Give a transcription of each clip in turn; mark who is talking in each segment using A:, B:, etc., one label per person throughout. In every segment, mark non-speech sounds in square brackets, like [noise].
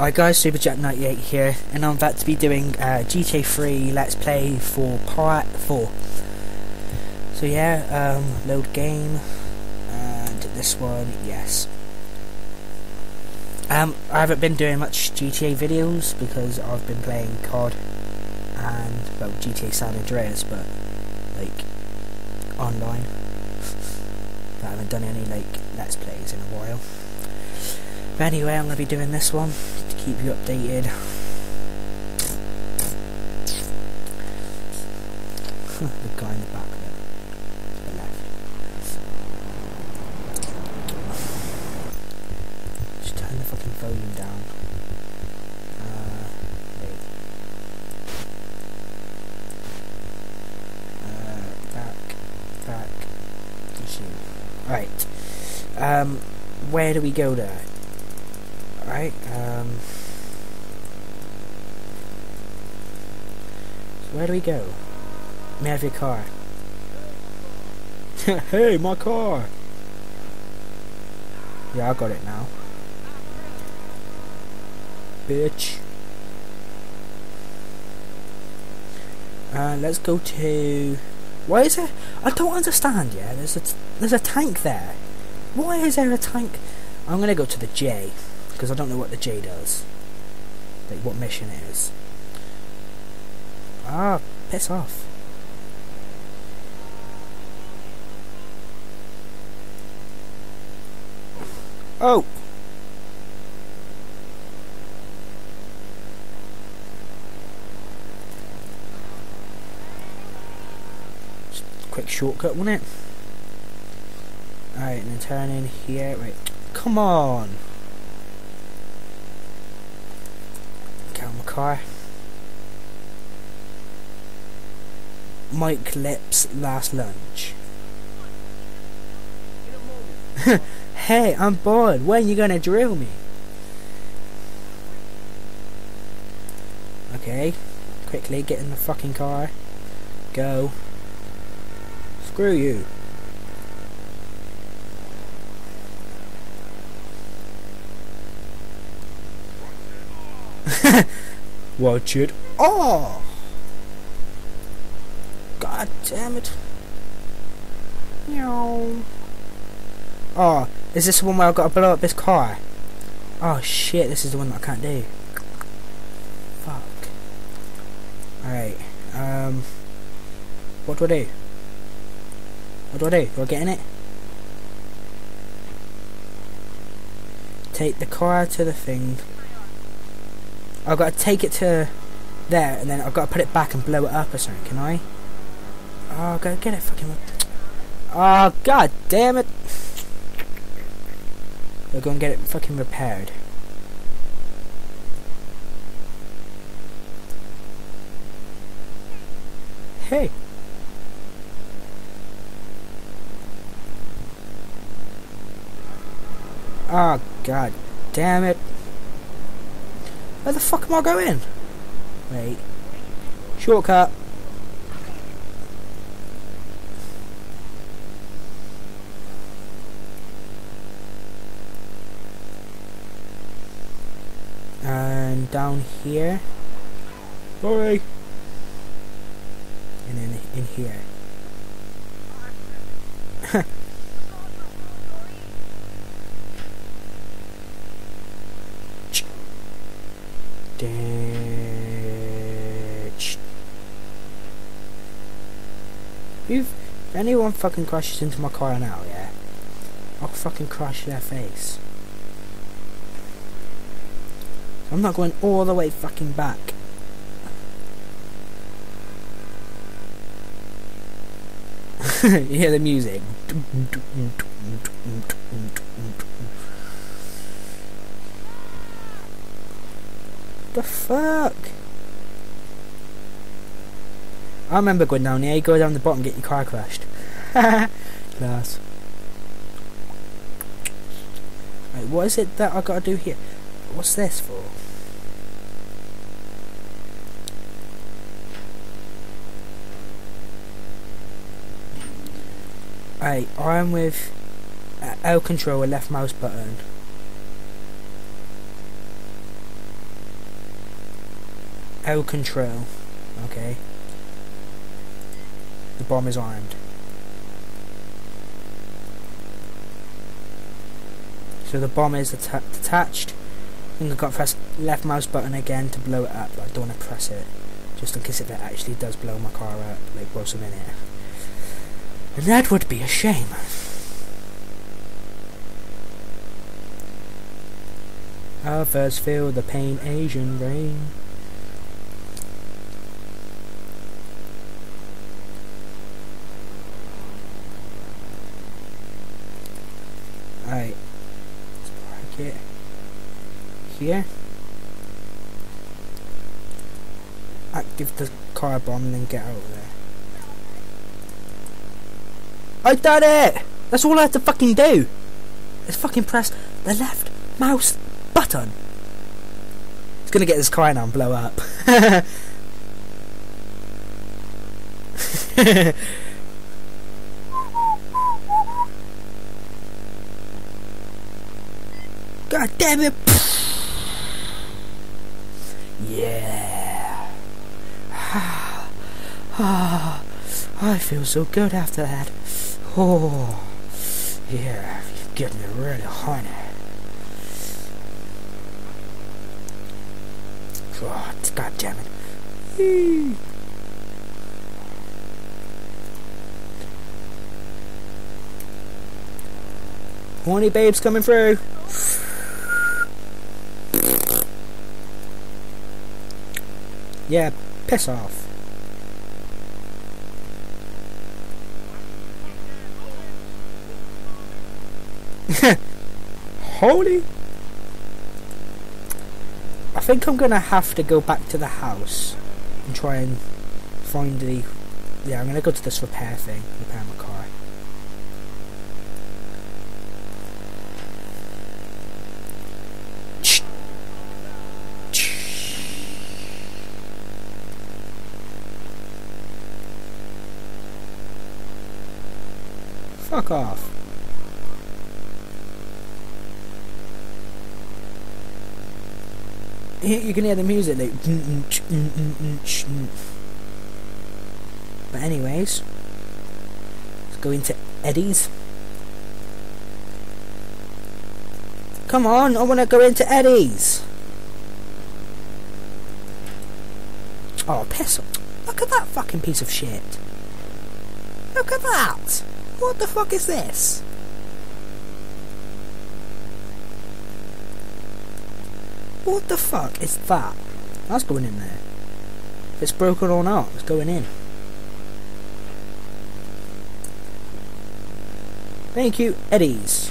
A: Hi guys, SuperJack98 here, and I'm about to be doing uh, GTA 3 Let's Play for Part 4. So yeah, um, load game, and this one, yes. Um, I haven't been doing much GTA videos because I've been playing COD and, well, GTA San Andreas, but, like, online. I haven't done any, like, Let's Plays in a while. But anyway, I'm going to be doing this one keep you updated. [laughs] the guy in the back there, to the left. Just turn the fucking volume down. Uh. Uh, back, back. Right. Um, where do we go there? Right, um... So where do we go? May I have your car? [laughs] hey, my car! Yeah, I got it now. Bitch. Uh, let's go to... Why is there... I don't understand, yeah? There's a, there's a tank there. Why is there a tank... I'm gonna go to the J because I don't know what the J does. Like what mission it is. Ah, piss off. Oh! Quick shortcut, not it? Alright, and then turn in here. Right, come on! Car. Mike Lips last lunch. [laughs] hey, I'm bored. When you gonna drill me? Okay, quickly get in the fucking car. Go. Screw you. Watch it. Oh! God damn it. Meow. Oh, is this the one where I've got to blow up this car? Oh shit, this is the one that I can't do. Fuck. Alright, um... What do I do? What do I do? Do I get in it? Take the car to the thing. I've got to take it to there, and then I've got to put it back and blow it up or something, can I? Oh, go get it, fucking... Oh, god damn it! I'll go and get it fucking repaired. Hey! Oh, god damn it. Where the fuck am I going? Wait. Shortcut. And down here. Sorry. And then in here. [laughs] If anyone fucking crashes into my car now, yeah, I'll fucking crash their face. I'm not going all the way fucking back. [laughs] you hear the music. The fuck? I remember going down here, you go down the bottom get your car crashed. [laughs] Class. Right, what is it that I gotta do here? What's this for? Right, I'm with L control, left mouse button. L control. Okay. The bomb is armed. So the bomb is detached. I think I've got to press left mouse button again to blow it up, but I don't want to press it. Just in case if it actually does blow my car up, like I'm in it. And that would be a shame. Others feel the pain, Asian rain. Alright. Let's park it here. Active the car bomb and then get out of there. I done it! That's all I had to fucking do! Let's fucking press the left mouse button. It's gonna get this car now and blow up. [laughs] God damn it! Yeah. Ah, [sighs] I feel so good after that. Oh, yeah, you get me really horny. God, God damn it. Eee. Horny babes coming through. Yeah, piss off. [laughs] Holy. I think I'm gonna have to go back to the house and try and find the. Yeah, I'm gonna go to this repair thing, repair my car. Fuck off. You can hear the music like. Mm, mm, mm, but anyways, let's go into Eddie's. Come on, I want to go into Eddie's. Oh, piss off. Look at that fucking piece of shit. Look at that. What the fuck is this? What the fuck is that? That's going in there. If it's broken or not, it's going in. Thank you, Eddie's.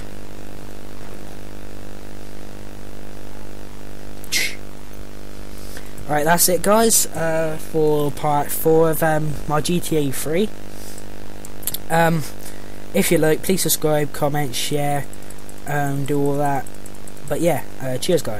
A: Alright, that's it guys, uh, for part 4 of um, my GTA 3. Um, if you like, please subscribe, comment, share, um, do all that. But yeah, uh, cheers guys.